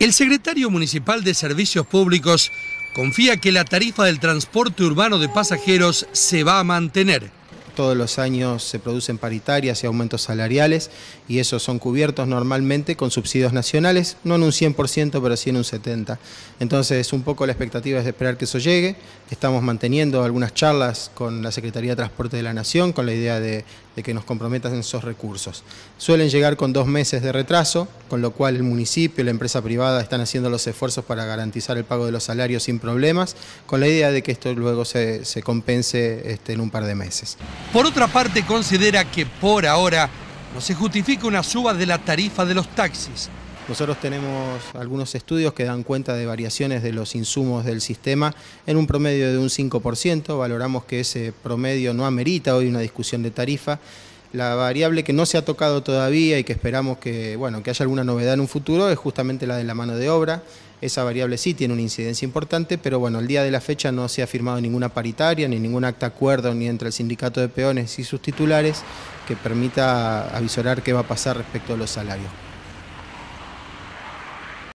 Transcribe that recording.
El secretario municipal de Servicios Públicos confía que la tarifa del transporte urbano de pasajeros se va a mantener. Todos los años se producen paritarias y aumentos salariales y esos son cubiertos normalmente con subsidios nacionales, no en un 100%, pero sí en un 70%. Entonces, un poco la expectativa es de esperar que eso llegue. Estamos manteniendo algunas charlas con la Secretaría de Transporte de la Nación con la idea de, que nos comprometan esos recursos. Suelen llegar con dos meses de retraso, con lo cual el municipio y la empresa privada están haciendo los esfuerzos para garantizar el pago de los salarios sin problemas, con la idea de que esto luego se, compense este, en un par de meses. Por otra parte, considera que por ahora no se justifica una suba de la tarifa de los taxis. Nosotros tenemos algunos estudios que dan cuenta de variaciones de los insumos del sistema en un promedio de un 5%. Valoramos que ese promedio no amerita hoy una discusión de tarifa. La variable que no se ha tocado todavía y que esperamos que, bueno, que haya alguna novedad en un futuro es justamente la de la mano de obra. Esa variable sí tiene una incidencia importante, pero bueno, el día de la fecha no se ha firmado ninguna paritaria, ni ningún acta acuerdo, ni entre el sindicato de peones y sus titulares que permita avisorar qué va a pasar respecto a los salarios.